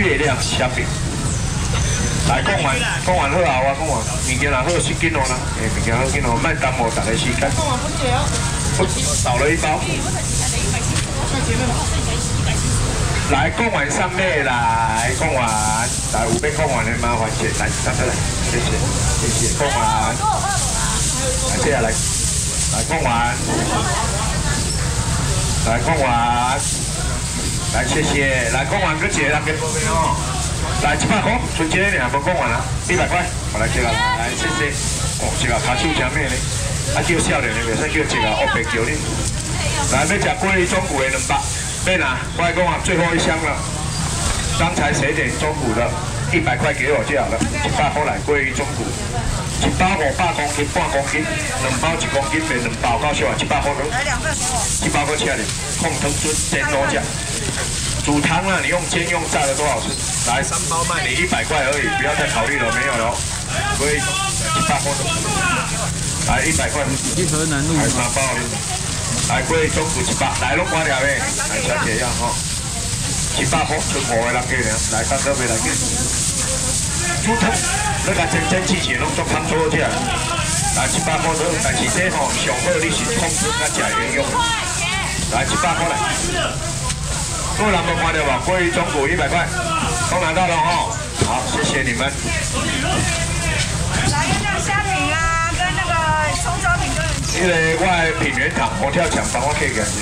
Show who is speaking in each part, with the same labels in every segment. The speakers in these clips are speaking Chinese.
Speaker 1: 月亮虾饼。来，讲完，讲完好啊，我讲完，物件若好，是紧哦啦，诶，物件好紧哦，卖耽误大家时间。讲完不久，少了一包。来，讲完上面来，讲完，来，有要讲完的麻烦谢，来，站出来，谢谢，谢谢，讲完。来，接下来，来，讲完，来，讲完，来，谢谢，来，讲完，个姐，来，给波边哦。来一百块，春节呢，无讲完啦，一百块，我来接啦，来谢谢。哦，这个卡手真咩呢？啊叫少年的，袂使叫这个黑白叫你。来，要食桂鱼中骨的两百，要拿，我来讲啊，最后一箱了。刚才谁点中骨的？一百块给我就好了，一百块来桂鱼中骨，一包五百公斤，半公斤，两包一公斤，变两包，搞笑啊！一百块都。来两份给我。一包够吃的，控汤尊煎罗酱。煮汤啊，你用煎用炸的多好吃。来三包卖你一百块而已，不要再考虑了，没有了。所以一百块，来一百块。
Speaker 2: 一盒南路。
Speaker 1: 来三包来贵中古一百，来弄瓜条嘞。来小姐要哈，一百块出五个人给呢，来三个没来给。煮汤，那个蒸蒸汽气弄做汤做起来。来一百块都，但是这吼上好你是控制较食会用。来一百块来。各位老板看到吧？鲑鱼中骨一百块，都拿到了哈。好，谢谢你们。
Speaker 3: 来一个虾饼啊，跟那个葱烧饼都有。
Speaker 1: 因为我品源堂我跳墙帮我可以感觉。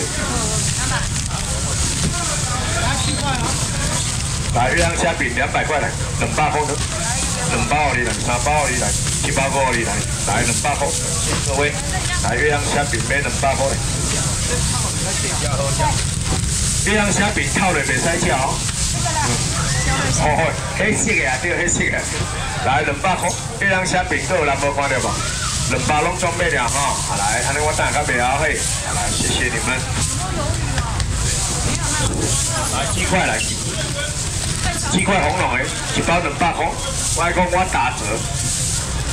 Speaker 1: 来月亮虾饼两百块来，两百块的，两包的来，三包的来，七包个的来，来两百块，谢谢各位。来月亮虾饼买两百块。这样虾饼套了袂使吃哦。哦，黑色的啊，对，黑色的。来两百块，这样虾饼都有人无看到无？两包拢装备了哈。来，安尼我等下较袂后悔。来，谢谢你们。来鸡块来，鸡块红龙的，一包两百块。外公我打折，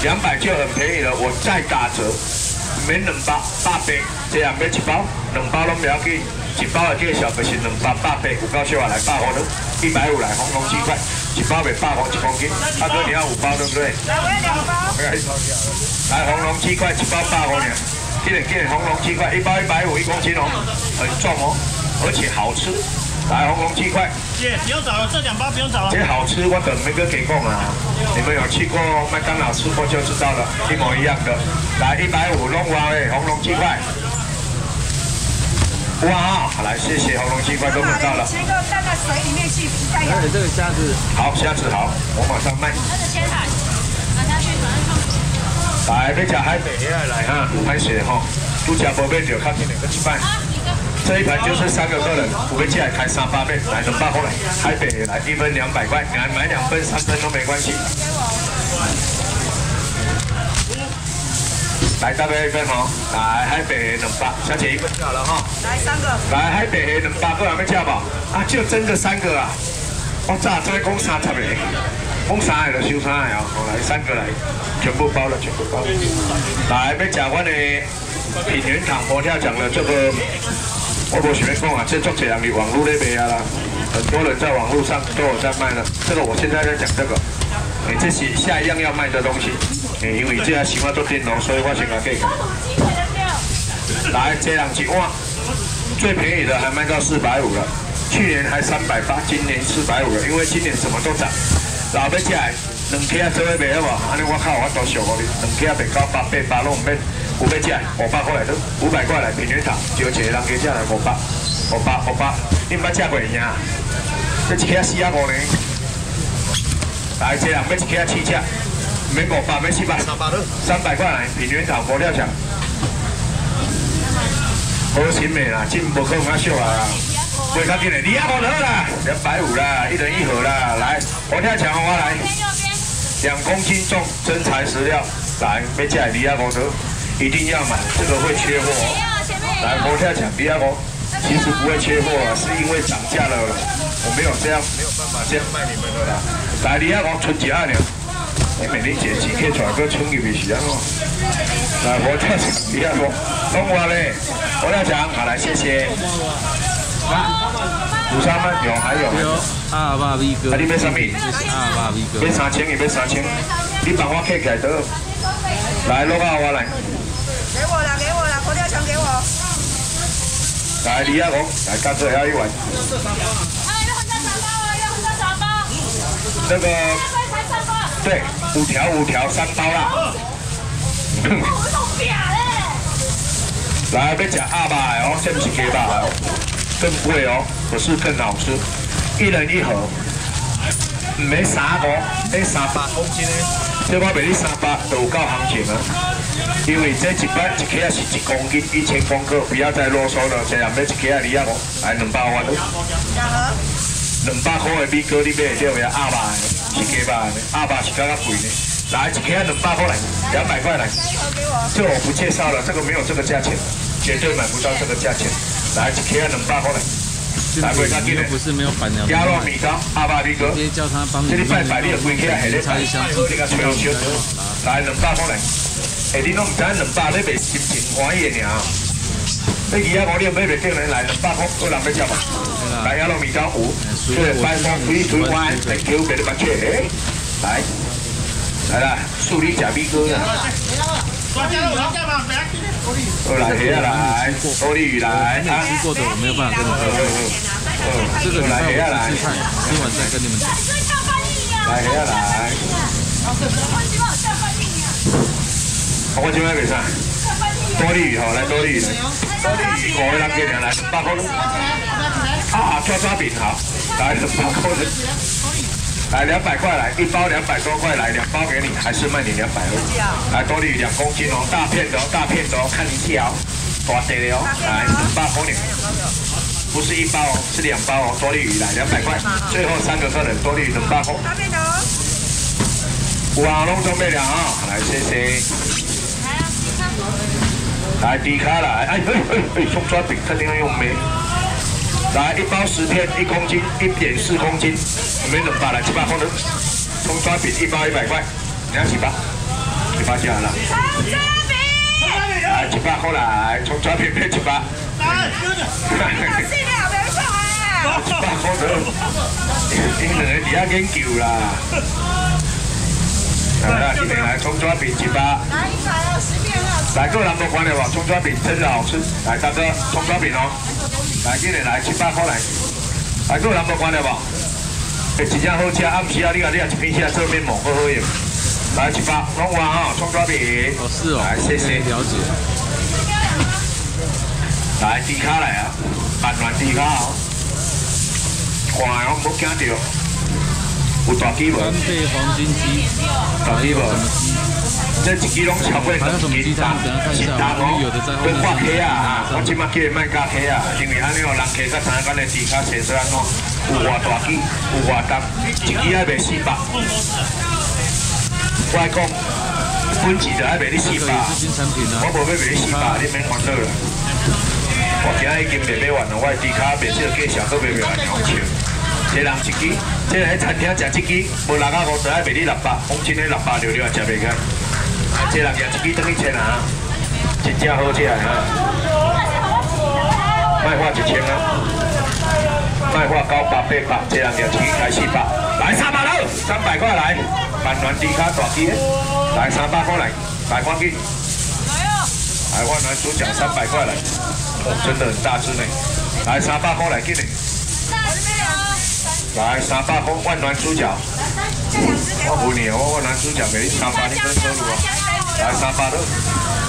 Speaker 1: 两百就很便宜了，我再打折，免两百八百，这样买一包，两包拢不要紧。一包的介绍就是两百八百，有够少啊！来百块的，一百五来红龙鸡块，一包卖百块一公斤。大哥你要五包对不对？
Speaker 3: 来我要两包。
Speaker 1: 来红龙鸡块一包百块呢，记得记得红龙鸡块一包一百五一公斤哦，很重哦，而且好吃。来红龙鸡块。
Speaker 4: 姐不用找了，这两包不用找了。
Speaker 1: 这好吃，我等梅哥给供啊。你们有去过麦当劳吃过就知道了，一模一样的。来一百五弄完诶，红龙鸡块。哇，好来，谢谢红龙机关都买到了。
Speaker 3: 先给我放在水里面去皮下。
Speaker 2: 这个虾子，
Speaker 1: 好虾子好，我马上卖。
Speaker 5: 它是鲜海，拿下去马上放。
Speaker 1: 来，要吃海北也来哈，海水哈，都吃不便就靠近两个吃饭。这一盘就是三个客人，五个进来开三八倍，来两百过来，海北来一分两百块，来买两份三分都没关系。来大概一份哦，来海北能八，小姐一份就好了哈。
Speaker 3: 来三个。
Speaker 1: 来海北能八个还没吃吧？啊，就真的三个啊！我早在讲三十个，讲三个就收三个哦。好来三个来，全部包了，全部包了。来要吃我的品源堂佛跳墙的这个，我不随便讲啊，这做这样的网络那边啊啦，很多人在网络上都有在卖的。这个我现在在讲这个，哎，这是下一样要卖的东西。因为这样喜欢做电脑，所以我先来给。来，这样几碗，最便宜的还卖到四百五了，去年还三百八，今年四百五了，因为今年什么都涨。老要吃，两克做位卖好不？安尼我靠，我多少个哩？两克卖到八百八拢唔免，五百吃，五百块来都，五百块来平均糖，就一个人给吃来五百，五百五百，你唔捌吃过呀？这一克四啊五呢？来，这样要一克七吃。没五百，没七百，三百块来，平原厂佛跳墙，好心美啦，真无可能啊，少啊，最较紧的，二百五好啦，两百五啦，一人一盒啦，来，佛跳墙我来，两公斤重，真材实料，来，要吃二百五的，一定要买，这个会缺货。哦来，佛跳墙二百五，其实不会缺货啊，是因为涨价了，我没有这样，没有办法这样卖你们的啦。来，二百五存几二两？你明年节气可以传个春雨的时间哦。来，我跳墙，你要说，懂我嘞？我跳墙，好来，谢谢。来，五三吗？有，还有。
Speaker 2: 有阿爸 V 哥，
Speaker 1: 啊，你要什么？
Speaker 2: 就是阿爸 V 哥。
Speaker 1: 要三千，你要三千，你帮我客起来得。来，落啊，我来。
Speaker 3: 给我了，给我了，佛跳墙给我。
Speaker 1: 来，李亚红，来干最后一碗。
Speaker 5: 哎，要红烧沙包啊，要红烧沙包。
Speaker 1: 那个。对，五条五条三包啦。来，要吃阿爸的哦，这不是鸡巴哦，更贵哦，可是更好吃，一人一盒，唔免三个，那三百公斤的，这我卖你三百都有够行情啊。因为这一百一克是一公斤，一千公克，不要再啰嗦了，这样要一克啊，你啊我来两百万，
Speaker 3: 两盒。
Speaker 1: 两百块的米糕你买得到呀？阿爸的，是鸡巴的，阿爸是较较贵的。来，一克两百块来，两百块来。这我不介绍了，这个没有这个价钱，绝对买不到这个价钱。来，一克两百块来。来，不要紧的。
Speaker 2: 不是没有板娘，
Speaker 1: 鸭肉米糕，阿爸米糕。
Speaker 2: 直接叫他帮你
Speaker 1: 这里拜拜，你就归起来，下礼拜
Speaker 2: 擦一下，
Speaker 1: 好你个吹吹。来，两百块来。哎，你拢唔知两百，你卖心情欢喜的尔。你而家我你买袂到人来两百块，有人要吃嘛？来，鸭肉米糕五，对，拜访推推湾，thank you very much。来，来啦，树立假米糕啦。
Speaker 4: 抓加油，加吧，来。
Speaker 1: 好来，下来，多利鱼来啊！
Speaker 2: 吃过的我没有办法跟你们分享，这个礼拜我试试看，吃完再跟你们讲。
Speaker 1: 来下来。我今晚袂啥？多丽雨好，来多丽雨，多利鱼五个人给两来，八块。啊，抓抓饼好，来两百块。来两百块来，一包两百多块来，两包给你，还是卖你两百二。来多利鱼两公斤哦，大片的哦，大片的哦，看一下哦，大的哦，来两百块两。不是一包哦，是两包哦，多利鱼来两百块，最后三个客人多利鱼两百块。
Speaker 3: 大片的哦。
Speaker 1: 有啊，拢准备了啊，来谢谢。来低卡来，哎哎哎哎，葱抓饼肯定要用梅。来一包十片，一公斤，一点四公斤，没两百来七八块的葱抓饼一包一百块，你要几包？一包就好了。
Speaker 3: 葱抓饼。
Speaker 1: 来七八块来，葱抓饼配七八。
Speaker 4: 来，哥哥。
Speaker 3: 老师你好没错啊。
Speaker 1: 七八块的，你两个底下研究啦。来啦，今天来葱抓饼七八。
Speaker 3: 来一百二十片了。
Speaker 1: 来，各位南部观的吧，葱抓饼真的好吃。来，大哥，葱抓饼哦。来，今天来七八块来。来，各位南部观的吧。哎，真正好吃，暗时啊，你啊，你啊，一片起来做面膜好好用。来七八，弄完啊，葱抓饼。
Speaker 2: 哦，是哦。
Speaker 1: 来，谢谢。
Speaker 2: 了解。
Speaker 1: 来，低卡来啊，半软低卡哦。看哦，唔好惊到。有大鸡无？
Speaker 2: 三倍黄金鸡，
Speaker 1: 大鸡无？这一鸡拢超过两斤重，是重哦。要挂起啊！我即马叫伊卖加起啊，因为安尼哦，人客较知影咱的猪脚生做安怎，有偌大鸡，有偌重，一鸡爱卖四百。我讲，本钱就爱卖你四百，我无要卖你四百，你免烦恼啦。我今仔已经卖买完了，我的猪脚卖少计上，都卖卖完两千。一人一支，即个餐厅食一支，无六啊五十，爱卖你六百，讲真诶六百六六也食袂开。即人赢一支等于千啊，真正好食啊！卖花一千啊，卖花九百八百，即人赢一支开四百，来三百喽，三百块来，万元猪卡大支，来三百块来，来关机。来万元猪脚三百块来，哦，真的很大只呢，来三百块来，给你。来三百块万峦猪脚，我问你，我万峦猪脚给你三百，你跟收入啊？来三百了，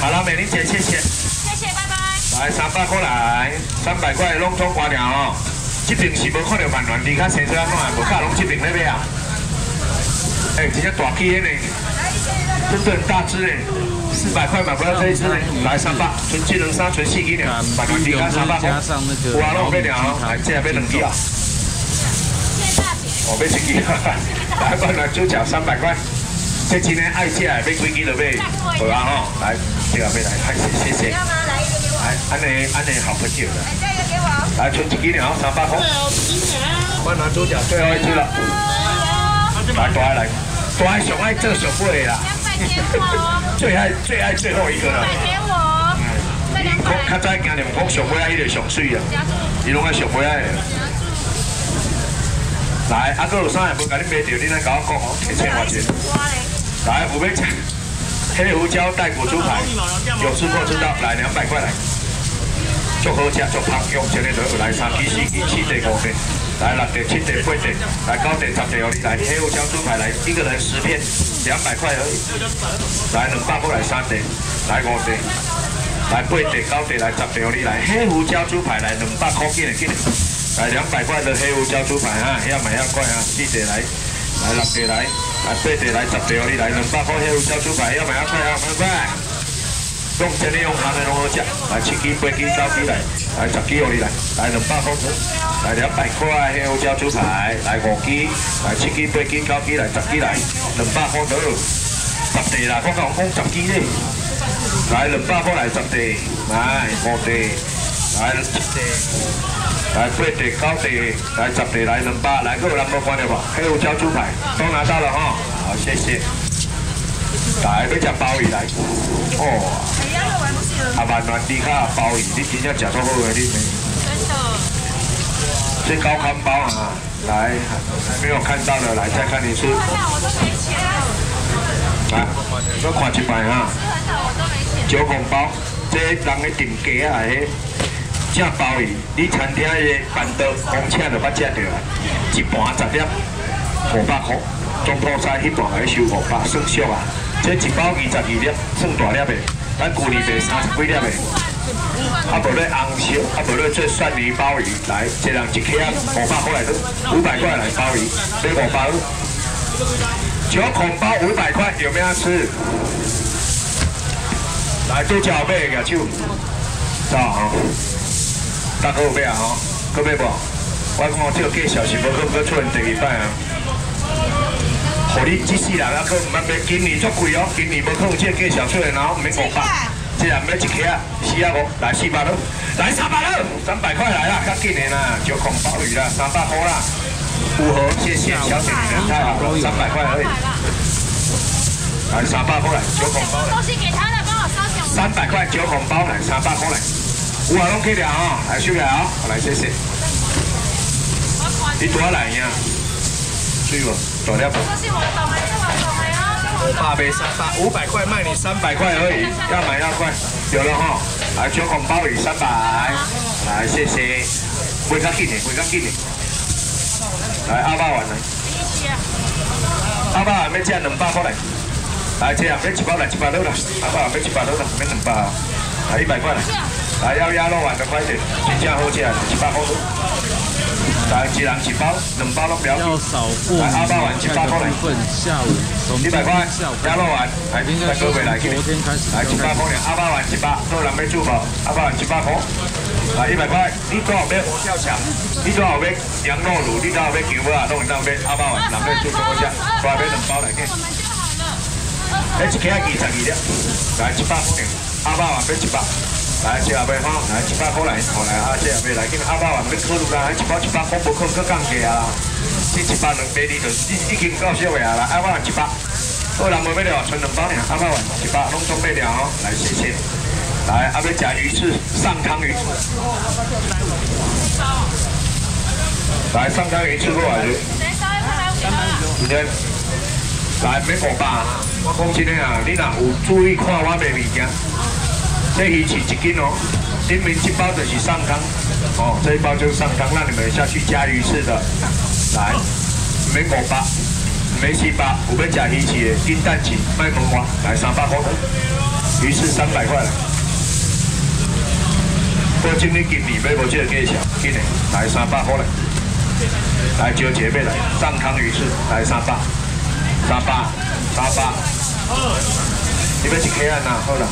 Speaker 1: 好了，美玲姐，谢谢。
Speaker 5: 谢谢，拜拜。
Speaker 1: 来三百过来，三百块弄中瓜条哦。这边是无看到万峦，你看生出来看，无看拢这边那边啊？哎，这只大鸡呢，真的很大只呢，四百块买不到这一只呢。来三百，纯技能三，纯细鸡呢，万峦猪脚三百块。哇，弄这条，来这边两鸡啊。我买一支，来万峦猪脚三百块，这今天爱吃的买几斤就买，好啊吼，来这个买来，谢谢谢。来，安尼安尼好朋友了。
Speaker 3: 这个给我。
Speaker 1: 来，存几斤了，三百块。万峦猪脚最后一只了。来，大来，大上爱做上尾啦。最爱最爱最后一个了。
Speaker 5: 给我。
Speaker 1: 嗯，较早今日唔讲上尾啊，伊就上水啊，伊拢爱上尾啊。来，阿，哥有啥也无甲你买着，你来甲我讲哦，一千块钱。来，有要吃黑胡椒带骨猪排，有吃过知道，来两百块来。就好吃，就香，用一个就来三支、四支、七地、五地，来六地、七地、八地，来九地、十地，哦，你来黑胡椒猪排来一个人十片，两百块而已。来两百块来三地，来五地，来八地、九地，来十地，哦，你来黑胡椒猪排来两百块进来进来，来两百块的黑胡椒猪排啊，要买要快啊，四地来，来六地来，来八地来十地，哦，你来两百块黑胡椒猪排要买要快啊，快快！用这里用行的拢好食，来七支、八支、九支来，来十支互你来，来两百块，来两百块黑胡椒猪排，来五支，来七支、八支、九支来，十支来，两百块左右，十地啦，我讲讲十支咧，来两百块来十地，来五地，来七地，来八地、九地，来十地来两百，来个有人无关了吧？黑胡椒猪排都拿到了哈，好谢谢。来，要食鲍鱼来，哦。啊，万峦地卡鲍鱼，你真正食足好个，你没？这高康包啊，来，没有看到的来再看一次。来，再看一摆哈。九孔包，这人的定价啊，迄正鲍鱼，你餐厅的板凳红请就捌食到，一盘十点五百块，中套餐一盘来收五百，算俗啊。这一包二十二粒，算大粒的。咱旧年卖三十几粒的，啊无咧红烧，啊无咧做蒜泥鲍鱼，来一人一克五百块来，五百块来鲍鱼，买五包。九孔包五百块，有没有吃？来都叫买个手，走，大哥有买啊吼，搁买无？我讲这个介绍是无可可出第二摆啊。互你一世人啊，可唔免买，今年足贵哦，今年无可能这个介绍出来，然后免五百，这人买一克啊，四啊五，来四百了，来三百了，三百块来啦，较紧的啦，九孔鲍鱼啦，三百块啦，五盒，谢谢小姐你人太好了，三百块而已，来三百块来，九孔包来，三百块九孔包来，三百块来，五盒拢可以了哦，来收了啊，来谢谢，你多来呀？对不？大粒不？五百卖三百，五百块卖你三百块而已，要买要快，有了哈。来九孔鲍鱼三百，来谢谢，会较紧的，会较紧的。来阿爸碗来，阿爸碗要吃两百块来，来这样要一包来一百六啦，阿爸碗要一百六啦，免两百，来一百块来，来要鸭肉丸的快点，真正好吃，一百块来，一人一包，两包都不要。
Speaker 2: 要少过
Speaker 1: 来，阿爸碗一百块来。
Speaker 2: 下午
Speaker 1: 一百块，鸭肉丸，来，来各位来，
Speaker 2: 昨天开始
Speaker 1: 来一百块，阿爸碗一百，都有人要煮无？阿爸碗一百块，来一百块，你多少要佛跳墙？你多少要羊肉卤？你多少要牛肉啊？弄一当要阿爸碗，人要煮多少只？多少要两包来给？哎，一克二十二粒，来一百块，阿爸碗要一百。来，这下边哈，来一百块来，好来啊，这下边来，今阿爸还要考虑啦，一包一百块无可能搁降价啊，这一百两百二就已已经够少个啊啦，阿爸一百，好人无买了，剩两包尔，阿爸一百拢总买了哦，来谢谢，来阿要吃鱼翅，上汤鱼翅，来上汤鱼翅过来的，今天来免五百，我讲真诶啊，你若有注意看我卖物件。这鱼翅一斤哦，里面一包就是上汤，哦，这一包就是上汤，让你们下去加鱼翅的，来，没五百，没七百，有要吃鱼翅的金蛋翅卖问我，来三百块，鱼翅三百块。来，我今年今年买无这个价钱，今年来三百块来，来招姐妹来，上汤鱼翅来三百，三百，三百，你要一克啊？那好了。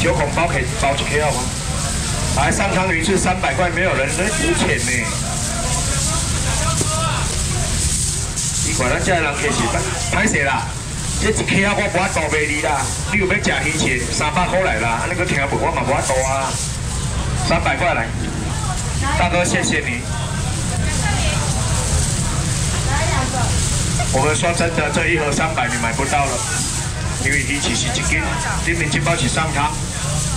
Speaker 1: 九孔包可以包一克好吗？来上汤鱼翅三百块，没有人能付钱呢。你看咱这人客气，歹势啦。这一克我无法度卖你啦。你有要吃鱼翅，三百块来啦。你个听不？我嘛无法度啊。三百块来，大哥谢谢你。我们说真的，这一盒三百你买不到了，因为鱼翅是一斤，里面一包是上汤。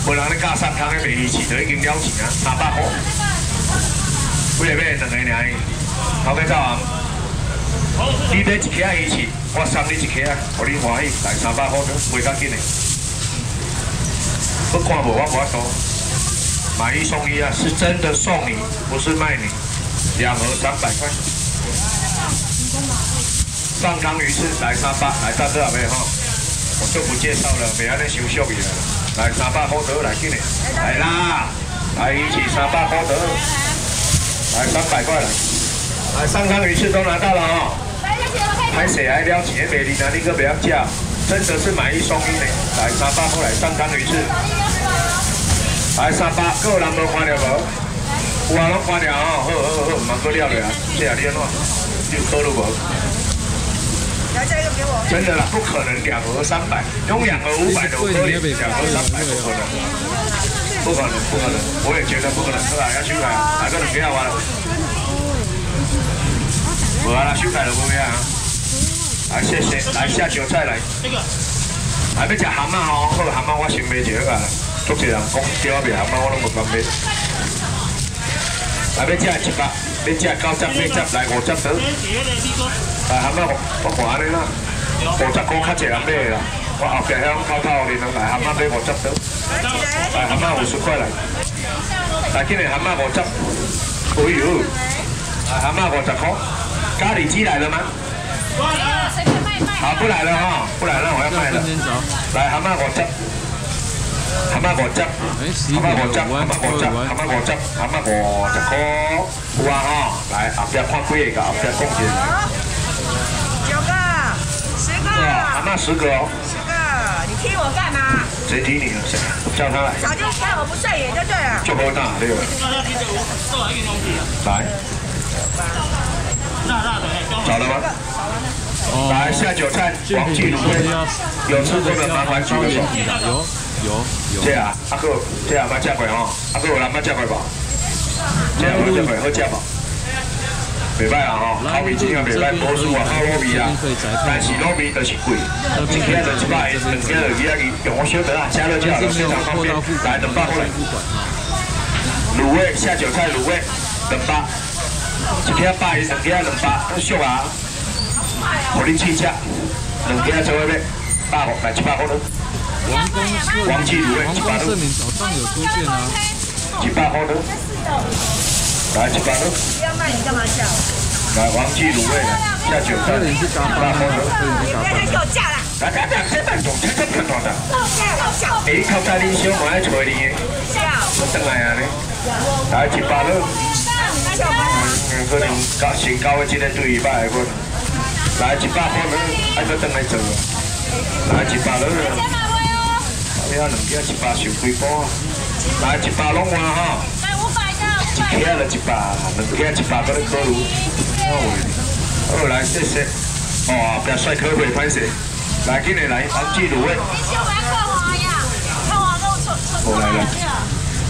Speaker 1: 无人咧加三汤的卖鱼翅就已经了钱啊，三百块。几个买两个尔，头家走啊？你买一克鱼翅，我送你一克啊，互你欢喜，来三百块的，袂较紧的。不看无我无法度，买一送一啊，是真的送你，不是卖你，两盒三百块。上汤鱼翅来三百，来到这了没哈？我就不介绍了，别安尼收俗去了。来三百块得来紧的，来啦，来一起三百块得，来三百块来，来上汤鱼翅都拿到了哈。拍谁来了钱美丽呢？你可不要叫，真的是买一送一的。来三百块来上汤鱼翅，来三百，各有人无看到无？有人拢看到哦，好好好，唔忙过了了啊，这啊你安怎？你有考虑无？
Speaker 3: 来这个给我。
Speaker 1: 真的啦，不可能。两盒三百，用两盒五百的可以，两盒三百不可能，不可能，不可能，我也觉得不可能，是吧？要修改，哪个人不要玩？无啊啦，修改了不要啊？来，谢谢，来下酒菜来。这个还要食蛤蟆哦，好蛤蟆我先买一个啊，足多人讲叫我买蛤蟆，我拢无敢买。来要食一百，要食九十、八十，来五十得。来蛤蟆我我看安尼啦，五十块较济人买的啦。我后壁遐偷偷哩，来蛤蟆买五十得。来蛤蟆五十块来。来今日蛤蟆五十。哎呦，来蛤蟆五十块。咖喱鸡来了吗？好，不来了哈，不来了，我要卖了。来蛤蟆五十。蛤蟆五十，
Speaker 2: 哎，十一
Speaker 1: 蛤蟆五十，
Speaker 2: 点五万，
Speaker 1: 蛤蟆五十，
Speaker 2: 二万
Speaker 1: 蛤。蟆五十，蛤蟆五十块，有啊哈，来后壁看几个，后壁讲一下。
Speaker 3: 九个，十个，
Speaker 1: 蛤蟆十个哦，
Speaker 3: 十个，你踢我干嘛？
Speaker 1: 谁踢你了？谁？叫他来，
Speaker 3: 早就看我不顺眼就对了。
Speaker 1: 就好大对吧？来，找了吗？
Speaker 2: 哦，
Speaker 1: 来下酒菜，王记卤味，有吃过的麻烦举个手。
Speaker 2: 有有有。
Speaker 1: 这样，阿哥，这啊，捌食过哦？阿哥有人捌食过无？这啊，捌食过，好食无？袂歹啊吼，烤味真啊袂歹，多数啊烤卤味啊，但是卤味就是贵，一件就一百，两件就几啊几，用我小得啊，加热就好了，非常方便。来，两百过来，卤味下酒菜卤味，两百，一件百，两件两百，好俗啊！互你试食，两件做伙买，百块来一百块了，
Speaker 2: 王
Speaker 1: 王记卤味
Speaker 2: 王
Speaker 1: 一百了，
Speaker 2: 公社名早上有出现啊，
Speaker 1: 一百块了，来一百了。
Speaker 3: 不要卖，你干嘛笑？
Speaker 1: 来，王记卤味，下酒菜，
Speaker 2: 这里是嘎巴，这里是嘎
Speaker 3: 你不要再给
Speaker 2: 巴。
Speaker 3: 我架了，
Speaker 1: 来来来，这半种这这片段的，
Speaker 3: 架了笑
Speaker 1: 哎，靠在你小我爱找你的，
Speaker 3: 笑，
Speaker 1: 我等来啊，来一百了，
Speaker 3: 笑吗？
Speaker 1: 嗯，可能高身高的这个对一百个，来一百了，爱搁等来做，来一百了，你啊两件一百收几包啊？来一百拢换哈，一克就一百，两克一百搁咧考虑，好，好来谢谢，哦，不要帅可会拍摄，来今日来王记卤味。我来了，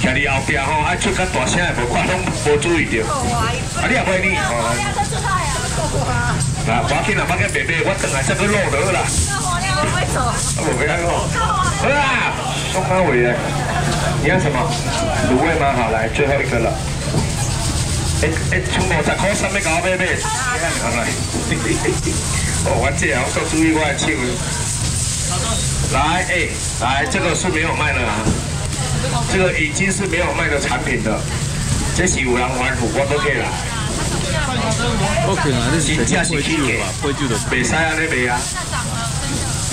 Speaker 1: 徛你后壁吼，爱出较大声的，无看拢无注意到。啊，你也袂呢？吼，来，我紧啦，我紧白白，我等下再去落落啦。啊，无要安咯。好啦，送马尾的，你要什么？卤味吗？好，来最后一个了。哎哎，从五十块三要甲我买买，好来。哦，我这样我注意我的手。来，哎，来，这个是没有卖的啊。这个已经是没有卖的产品的，这是有人玩虎，我都可以啦
Speaker 2: ，OK 啊，这是
Speaker 1: 真正是
Speaker 2: 会
Speaker 1: 去给
Speaker 2: 救吧，会救的。
Speaker 1: 袂使安尼卖啊。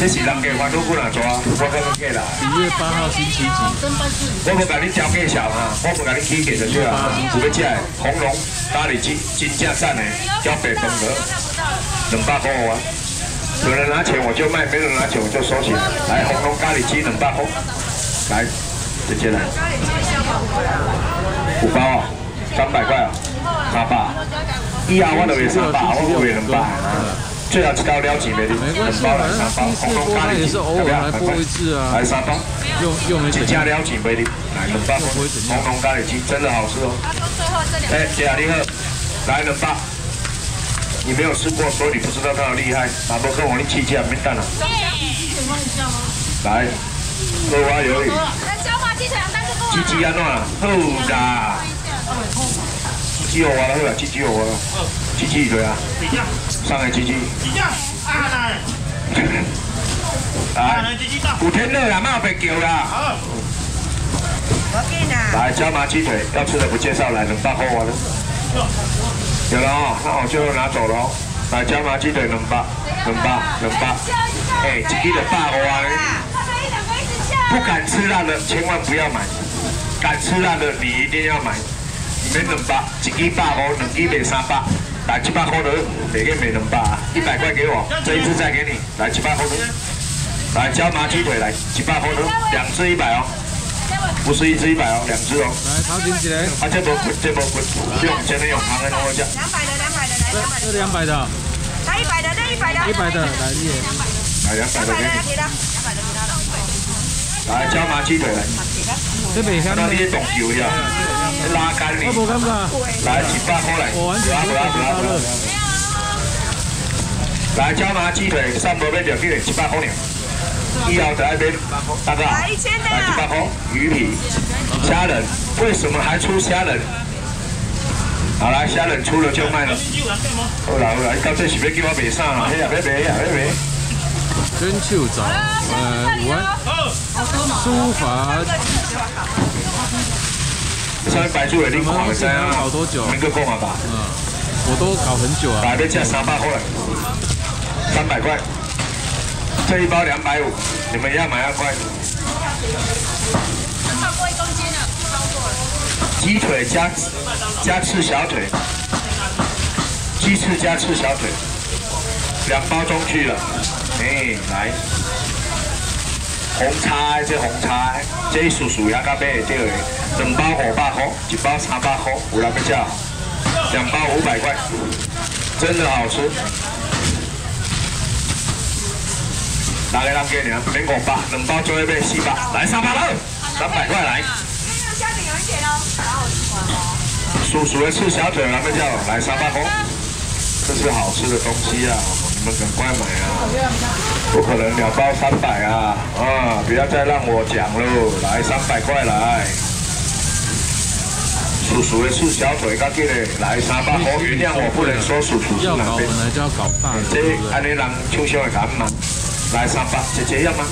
Speaker 1: 这是人家玩虎不哪抓，我刚刚给啦，
Speaker 2: 一月八号星期几？
Speaker 1: 我无甲你交介绍哈，我无甲你起价就对啦。有要食的红龙咖喱鸡，真正赞的，叫白饭的，两百块啊。有人拿钱我就卖，没人拿钱我就收起来。来，红龙咖喱鸡两百块，来，直接来。五包啊，三百块啊，三百。以后我就卖三百，我不卖两百。最好一刀了钱袂你，
Speaker 2: 没关系，反正
Speaker 1: 三包，
Speaker 2: 第四波它也是偶尔来播一次啊
Speaker 1: 来，三包，
Speaker 2: 又又没怎样。
Speaker 1: 一家了钱袂你，来冷包，红龙咖喱鸡真的好吃哦。哎，姐啊，你好，来冷包。你没有吃过，所以你不知道它的厉害。马伯跟我你气价没蛋了。来，荷花鱿鱼，鸡鸡安怎？好啦。鸡肉我了，好啦，鸡鸡肉我了，鸡鸡对啊？上来鸡鸡，
Speaker 4: 几只？啊来，啊
Speaker 1: 来，
Speaker 4: 来，几只到？
Speaker 1: 古天乐啦，卖别叫啦。
Speaker 4: 好。
Speaker 1: 来，椒麻鸡腿，要吃的不介绍，来两百块完了。有了哦，那我就拿走了哦。来，椒麻鸡腿两百，两百，两百。哎，一支的百五啊！不敢吃辣的千万不要买，敢吃辣的你一定要买。免两百，一支百五，两支卖三百。来，七百块的，每个卖两百啊，一百块给我，这一次再给你。来，七百块的。来，椒麻鸡腿来，几百块的，两只一百哦。不是一只一百哦，两只哦。
Speaker 2: 来，头前一个，
Speaker 1: 啊，这波滚，这波滚，用前面用旁的跟我讲。
Speaker 3: 两百的，两百的，来两百的，
Speaker 2: 这两百的，
Speaker 3: 来一百的，这一百的，
Speaker 2: 一百的，来你也，
Speaker 1: 来两百的给你，
Speaker 3: 给他，两百的给他。
Speaker 1: 来椒麻鸡腿来，
Speaker 2: 这袂香的，
Speaker 1: 那你也懂球呀，拉干你
Speaker 2: 我，无感觉，
Speaker 1: 来几百块来，
Speaker 2: 我完全
Speaker 1: 不要不
Speaker 2: 不感觉到热
Speaker 1: 要不要。来椒麻鸡腿，三百买掉，给你七百块呢。以后在那边，大哥，
Speaker 3: 来一千的
Speaker 1: 来七百块，鱼皮，虾仁，为什么还出虾仁？好来，虾仁出了就卖了。好啦好啦，你到底是要叫我卖啥啦？哎呀，别卖呀，别卖。
Speaker 2: 真手找，呃，五书法，
Speaker 1: 上面摆住的你看会知啊？
Speaker 2: 搞多久
Speaker 1: 能够讲啊吧？
Speaker 2: 嗯，我都搞很久啊，
Speaker 1: 来，要价三百块，三百块，这一包两百五，你们要买要快。
Speaker 5: 超过一公斤了，超过了。
Speaker 1: 鸡腿加加翅小腿，鸡翅加翅小腿，两包中去了。哎，来，红菜这红菜，这叔叔也甲买会到的，两包五百块，一包三百块，有人要叫？两包五百块，真的好吃。哪个人给你啊？免五百，两包做一买四百，来三百二，三百块来。
Speaker 3: 那个虾饼有一点哦，好好吃哦。
Speaker 1: 叔叔的赤小腿，咱们叫来三八公，这是好吃的东西啊，你们赶快买啊！不可能两包三百啊，啊，不要再让我讲喽，来三百块来。叔叔的赤小腿，刚给的来三百公，原谅我不能说叔叔是
Speaker 2: 要搞
Speaker 1: 哪边
Speaker 2: 本。来就要搞大，
Speaker 1: 这？安尼人唱香会敢吗？来三百，姐姐要吗？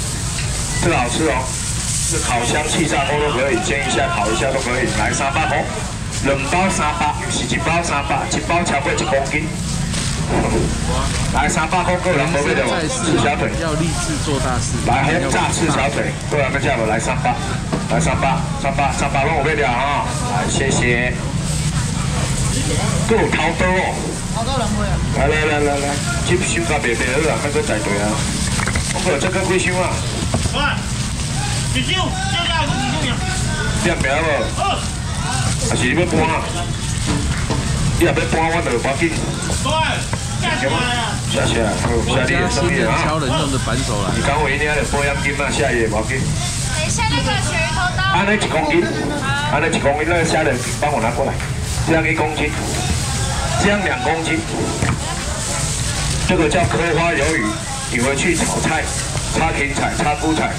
Speaker 1: 这个好吃哦，是烤箱、气炸锅都可以，煎一下、烤一下都可以。来三百块，两包三百，不是一包三百，一包超过一公斤。来三百块够人无买的
Speaker 2: 在
Speaker 1: 哦，
Speaker 2: 世
Speaker 1: 赤小腿。
Speaker 2: 要立志做大事，
Speaker 1: 来轰炸四小腿，够人要叫我来三八，来三八，三八，三百，让我背掉啊！来，谢谢。够掏刀哦。
Speaker 3: 好多人会啊。
Speaker 1: 来来来来来，接收甲白白好啊，那个在对啊。我过这个几箱啊？
Speaker 4: 喂，几只？这家有几只呀？
Speaker 1: 点名无？
Speaker 4: 好，
Speaker 1: 还是你要搬啊？你若要搬，我就赶紧
Speaker 4: 对，下起来啊！
Speaker 1: 谢谢啊，
Speaker 2: 我
Speaker 1: 谢你的
Speaker 2: 家新
Speaker 1: 生意啊
Speaker 2: 人敲。人用的扳手来
Speaker 1: 你，讲我一定要保养金啊，下夜无要紧。
Speaker 5: 等一下那个。鳕鱼头刀，
Speaker 1: 安尼一公斤，安尼一公斤，那个。虾仁帮我拿过来，这样一公斤，这样两公斤。这个。叫科花鱿鱼，你回去炒菜，擦芹菜，擦菇菜，